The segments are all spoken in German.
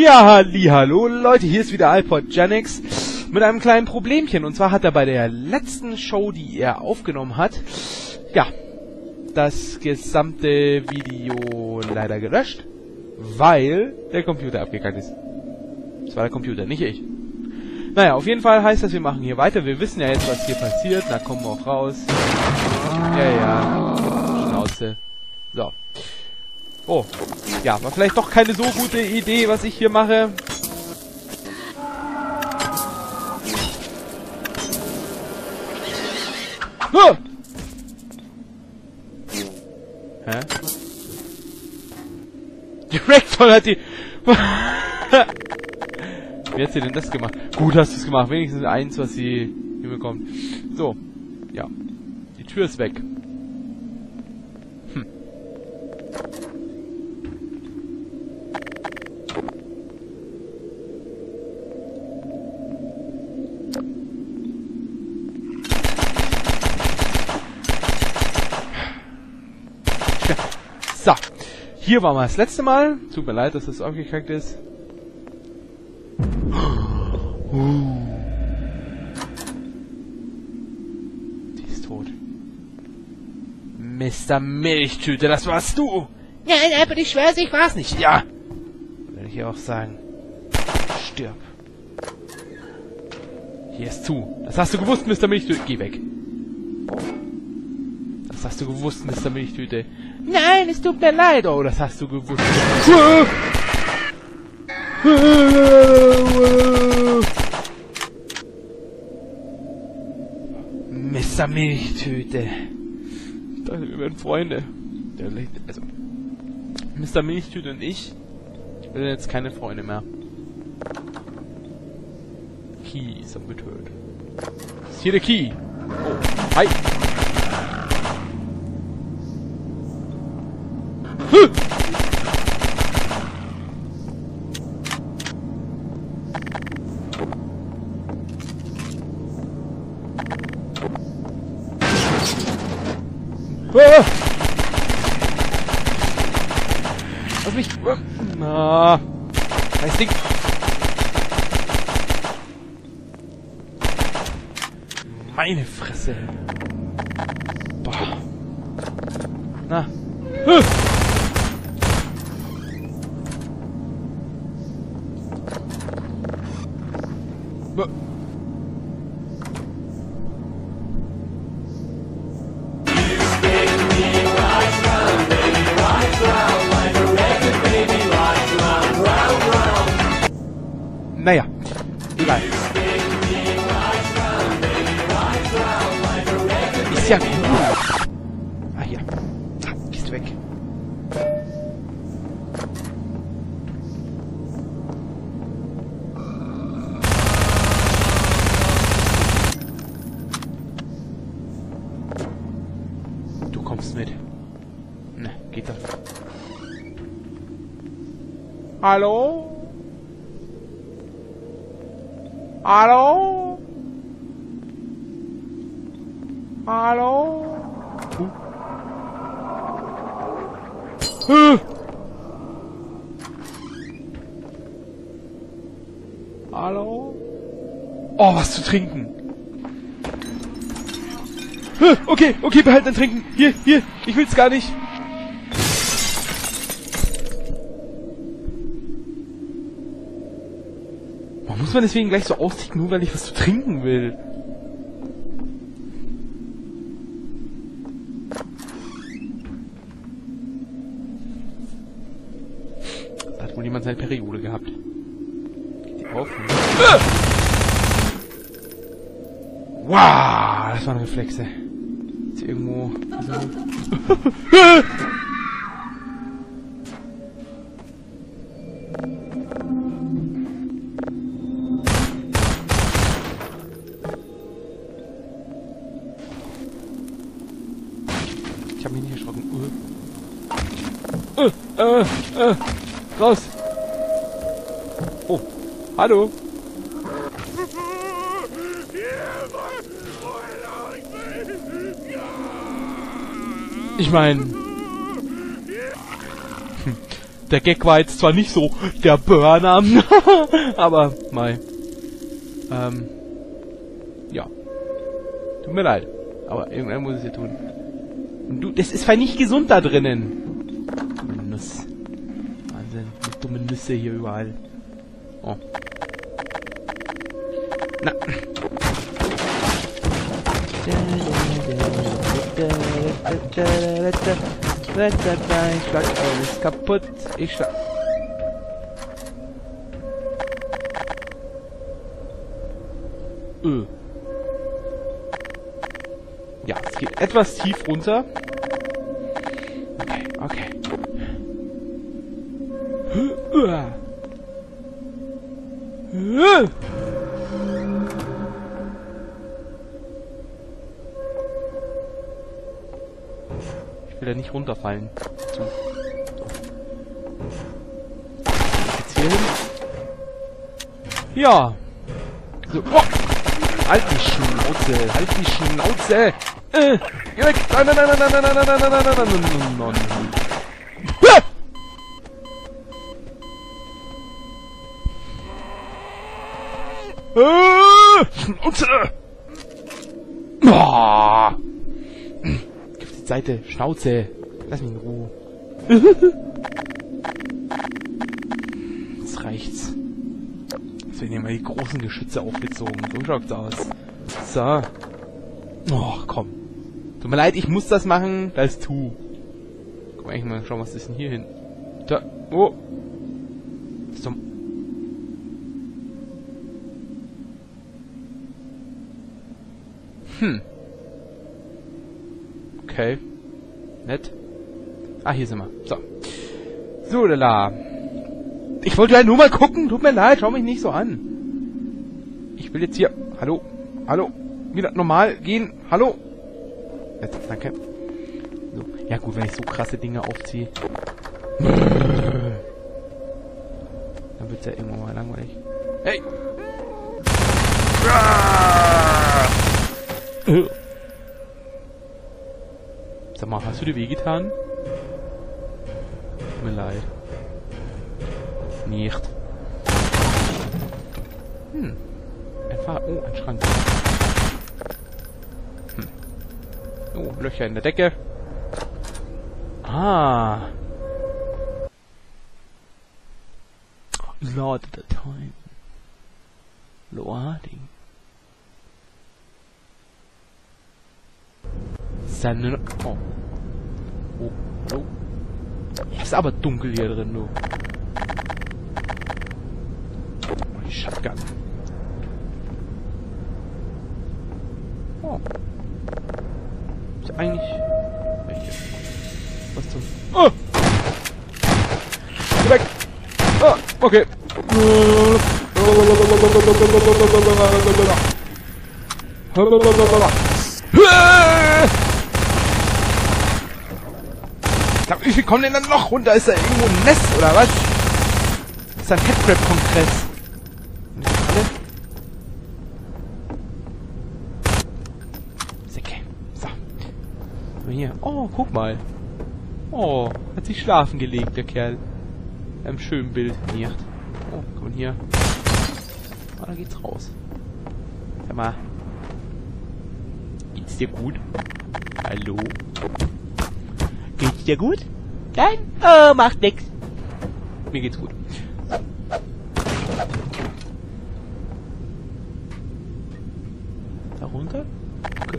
Ja, halli, hallo Leute, hier ist wieder iPod Genix mit einem kleinen Problemchen. Und zwar hat er bei der letzten Show, die er aufgenommen hat, ja, das gesamte Video leider gelöscht, weil der Computer abgekackt ist. Das war der Computer, nicht ich. Naja, auf jeden Fall heißt das, wir machen hier weiter. Wir wissen ja jetzt, was hier passiert. Da kommen wir auch raus. Ja, ja. Schnauze. So. Oh. Ja, war vielleicht doch keine so gute Idee, was ich hier mache. Hä? Direkt voll hat die... Wie hat sie denn das gemacht? Gut hast du es gemacht. Wenigstens eins, was sie hinbekommt. So. Ja. Die Tür ist weg. Hm. So. Hier waren wir das letzte Mal. Tut mir leid, dass das aufgekackt ist. Uh. Die ist tot. Mr. Milchtüte, das warst du! Nein, aber ich schwör's, ich war's nicht. Ja! Würde ich auch sagen. Stirb. Hier ist zu. Das hast du gewusst, Mr. Milchtüte. Geh weg. Das hast du gewusst, Mr. Milchtüte. Nein, es tut mir leid. Oh, das hast du gewusst. Mr. Milchtüte. Ich dachte, wir wären Freunde. Also, Mr. Milchtüte und ich, bin jetzt keine Freunde mehr. Key ist getötet. Ist hier der Key? Oh, hi. Huh! Ah! Lass mich... Ah. Scheiß Ding. Meine Fresse. Boah. Na. Huh. Ist ja. Ah, hier. Ah, gehst weg. Du kommst mit. Ne, geht doch. Hallo? Hallo? Uh. Hallo? Oh, was zu trinken. Uh, okay, okay, behalt dein Trinken. Hier, hier, ich will's gar nicht. Warum muss man deswegen gleich so austicken, nur weil ich was zu trinken will? Da hat wohl jemand seine Periode gehabt. Geht die auf? Ah! Wow, das waren Reflexe. Ist hier irgendwo... Ich hab mich nicht erschrocken. Uh. Uh, uh, uh. Raus! Oh, hallo! Ich mein... Hm. der Gag war jetzt zwar nicht so der Burner, aber mal. Ähm, ja. Tut mir leid. Aber irgendwann muss ich es ja tun. Und du, das ist voll nicht gesund da drinnen. Dumme Nuss. Wahnsinn. Mit dumme Nüsse hier überall. Oh. Na. Ich schlag alles kaputt. Ich schlag... Öh. Ja, es geht etwas tief runter. Ich will da nicht runterfallen. Zu. Jetzt hier hin. Ja. So. Oh. Halt die Schnauze, halt die Schnauze. Äh, geh weg. Nein, nein, nein, nein, nein, nein, nein, nein, nein, nein, nein, nein, nein, nein, nein. Ah! Äh, Schnauze. Oh. Geh auf die Seite, Schnauze. Lass mich in Ruhe. Jetzt reicht's. Jetzt werden hier mal die großen Geschütze aufgezogen. So schaut's aus. So. Och, komm. Tut mir leid, ich muss das machen. Das tu. Guck mal, ich mal schauen, was ist denn hier hin? Da. Oh. Ist doch... Hm. Okay. Nett. Ah, hier sind wir. So. So, lala. Ich wollte ja nur mal gucken. Tut mir leid, schau mich nicht so an. Ich will jetzt hier... Hallo? Hallo? Wieder normal gehen. Hallo? Jetzt, danke. So. Ja gut, wenn ich so krasse Dinge aufziehe. Dann wird's ja irgendwann mal langweilig. Hey! Sag mal, hast du dir wehgetan? Tut mir leid. Nicht. Hm. Einfach. Oh, ein Schrank. Hm. Oh, Löcher in der Decke. Ah. Lord the time. Loading. Seine... Oh. Oh, hallo? Ist aber dunkel hier drin, du. Oh, die Shotgun. Oh. Ist eigentlich... Was zum... Oh! Geh weg! Ah, okay. Sag, wie viel kommen denn dann noch runter? Ist da irgendwo ein Nest oder was? Ist da ein Headcrab-Kongress? Säcke. So. So hier. Oh, guck mal. Oh, hat sich schlafen gelegt, der Kerl. Einem schönen Bild. Nicht. Oh, komm hier. Ah, da geht's raus. Sag mal. Geht's dir gut? Hallo? Geht's dir gut? Nein? Oh, macht nix. Mir geht's gut. Da runter? Okay.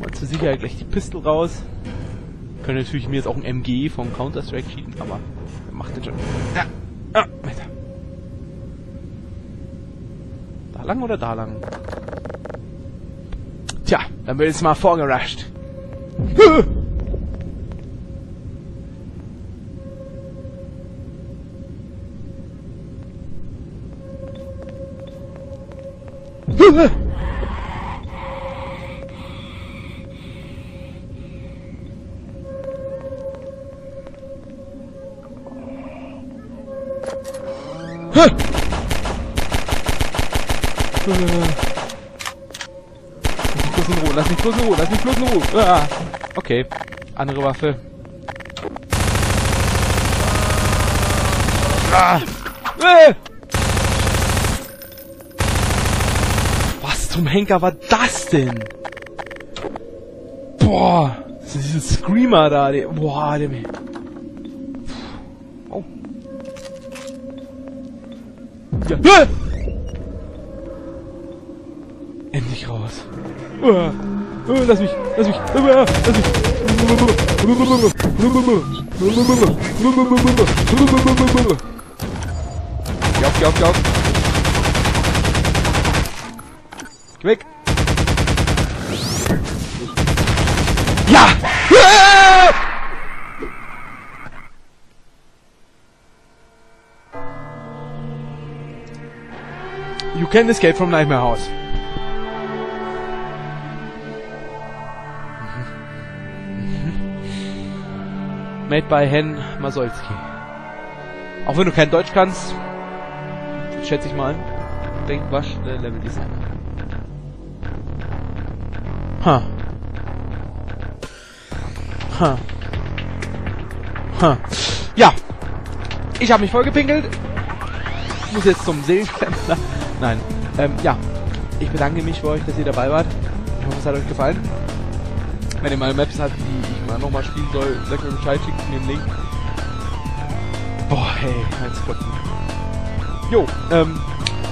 Mal zur Sicherheit gleich die Pistol raus. Können natürlich mir jetzt auch ein MG von Counter-Strike schieben, aber macht den schon. Ja. Ah, weiter. Da lang oder da lang? Tja, dann wird jetzt mal vorgerusht. Lass mich bloß in Ruhe, lass mich bloß in Ruhe, lass mich bloß in Ruhe. Ah, okay, andere Waffe. Ah. Äh. Was zum Henker war das denn? Boah. Das ist dieser Screamer da. Der, boah, der... Oh. Ja. Äh. Endlich raus. Uh, uh, lass mich, lass mich, uh, lass mich. Jauf, jauf, jauf. Geh weg. Ja! Ah! You can escape from Nightmare House. Made by Hen Masolski. Auch wenn du kein Deutsch kannst, schätze ich mal. Denk wasch der Level Designer. Ja. Ich habe mich vollgepinkelt. Muss jetzt zum Seelenklempner. Nein. Ähm, ja. Ich bedanke mich für euch, dass ihr dabei wart. Ich hoffe, es hat euch gefallen. Wenn ihr mal Maps habt, die ich mal nochmal spielen soll, sagt mir Bescheid, schickt mir den Link. Boah, hey, jetzt kotzen. Jo, ähm,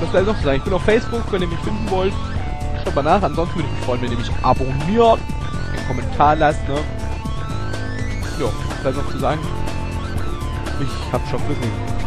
was bleibt noch zu sagen? Ich bin auf Facebook, wenn ihr mich finden wollt. Schaut mal nach, ansonsten würde ich mich freuen, wenn ihr mich abonniert, einen Kommentar lasst, ne? Was bleibt noch zu sagen? Ich hab schon nicht.